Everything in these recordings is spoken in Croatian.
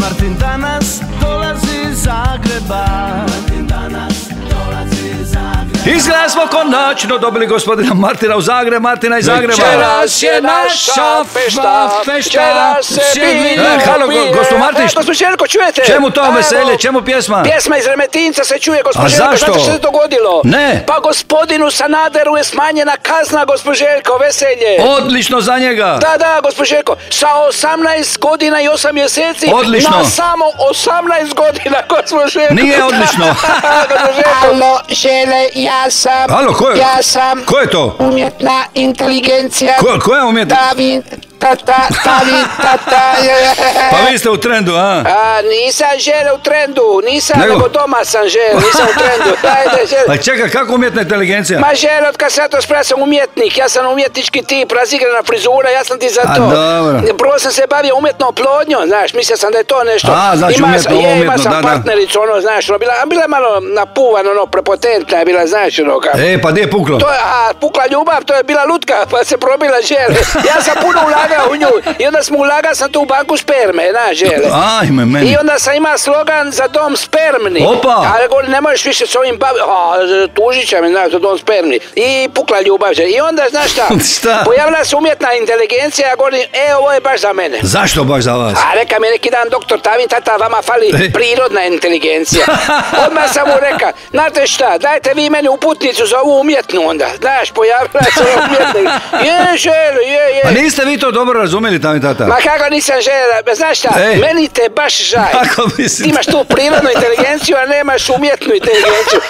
Martin danas dolazi iz Zagreba. Martin danas dolazi iz Zagreba. Izgleda smo konačno dobili gospodina Martina u Zagreb, Martina iz Zagreba. Večeras je naša fešta, večeras se halo, go- gospod Martić. E, gospod Željko, čujete? Čemu to veselje, čemu pjesma? Pjesma iz Remetinca se čuje, gospod A Željko, zašto? znate što se dogodilo? Ne. Pa gospodinu Sanaderu je smanjena kazna, gospod Željko, veselje. Odlično za njega. Da, da, gospod Željko, sa 18 godina i 8 mjeseci Odlično. na samo 18 godina, gospod Željko. Nije odlično. gospod Željko. Alo, Žele, ja sam... Halo, ko je? Ja sam... Ko je to? Umjetna inteligencija. Ko, ko je umjetnik? Tata, tata. Pa vi ste u trendu, a? A, nisam žele u trendu, nisam, Nego? nego, doma sam žele, nisam u trendu. Ajde, žele. Pa čekaj, kako umjetna inteligencija? Ma žele, od kad sam to ja sam umjetnik, ja sam umjetnički tip, razigrana frizura, ja sam ti za A, to. dobro. Prvo sam se bavio umjetnom oplodnjom, znaš, mislio sam da je to nešto. A, znači Ima umjetno, je, umjetno, sam da, partnericu, ono, znaš, ono, bila, a bila je malo napuvana, ono, prepotentna je bila, znaš, ono, kako. E, pa gdje je puklo? To je, a, pukla ljubav, to je bila lutka, pa se probila žele. Ja sam puno ulagao u nju i onda smo ulagao sam tu u banku sperme, znaš, žele. Ajme, meni. I onda sam ima slogan za dom spermni. Opa! Ali govorim, ne možeš više s ovim baviti. A, tužit će me, znaš, za dom spermni. I pukla ljubav. že. I onda, znaš šta? Šta? Pojavila se umjetna inteligencija, ja govorim, e, ovo je baš za mene. Zašto baš za vas? A reka mi neki dan doktor Tavin, tata, vama fali E. prirodna inteligencija. Odmah sam mu reka, znate šta, dajte vi meni uputnicu za ovu umjetnu onda. Znaš, pojavila se umjetna. Je, žele, je, je. Pa niste vi to dobro razumjeli, tamo i tata? Ma kako nisam željela, znaš šta, Ej. meni te baš žaj. Kako mislite? Ti imaš tu prirodnu inteligenciju, a nemaš umjetnu inteligenciju.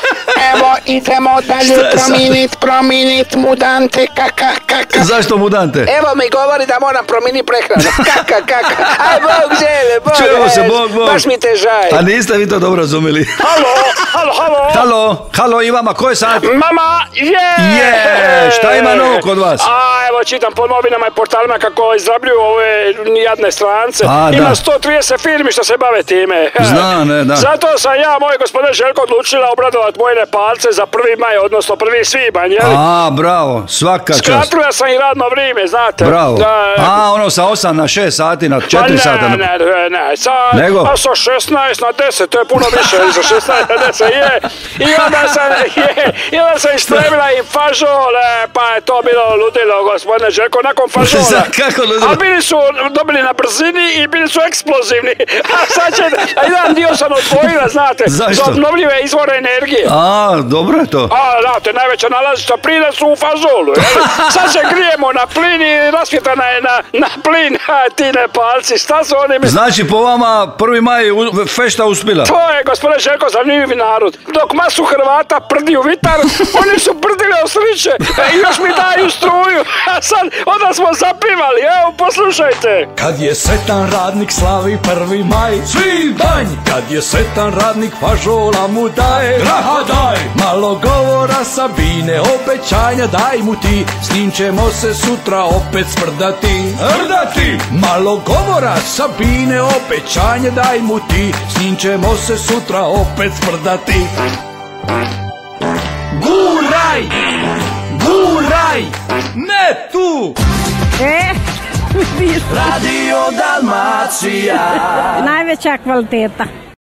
Evo, idemo dalje prominit, prominit, mudante, kaka, kaka. Zašto mu dante? Evo mi govori da moram promijeniti prehranu. Kaka, kaka. Aj, Bog žele, Bog. Čujemo se, Bog, Bog. Baš mi te žaj. A niste vi to dobro razumjeli? Halo, halo, halo. Halo, halo i vama, ko je sad? Mama, je! Je, šta ima novo kod vas? A, evo čitam po novinama i portalima kako izrabljuju ove jadne strance. A, da. Ima 130 firmi što se bave time. Znam, ne, da. Zato sam ja, moj gospodin Željko, odlučila obradovat moje Nepalce za prvi maj, odnosno prvi svibanj, jel? A, bravo, svaka čast. Skratila sam i radno vrijeme, znate. Bravo. Da, A, ono sa 8 na 6 sati, na 4 Pa ne, sata. Ne, ne, ne, sa, Nego? a sa 16 na 10, to je puno više, sa 16 na 10, je. I onda sam, je, i onda sam ispremila i fažole, pa je to bilo ludilo, gospodine Željko, nakon fažola. Za- kako? A bili su dobili na brzini i bili su eksplozivni. A sad će, a jedan dio sam odvojila, znate, Zašto? za obnovljive izvore energije. A, dobro je to. A, znate, najveća nalazišta plina su u fazolu, jel? Sad se grijemo na plin i rasvjetana je na, na plin, a ti Nepalci, šta su oni mi... Znači, po vama prvi maj u- fešta uspila. To je, gospodine Željko, zanimljiv narod. Dok masu Hrvata prdi u vitar, oni su prdili osliče i još mi daju struju. A sad, onda smo zapivali, evo, poslušajte. Kad je sretan radnik slavi prvi maj Svi banj Kad je sretan radnik fažola mu daje Graha daj. Malo govora Sabine Obećanja daj mu ti. S njim ćemo se sutra opet sprdati. Sprdati. Malo govora Sabine Obećanja daj mu ti. S njim ćemo se sutra opet sprdati. Guraj Guraj Ne tu! E, Radio Dalmacija. Najveća kvaliteta.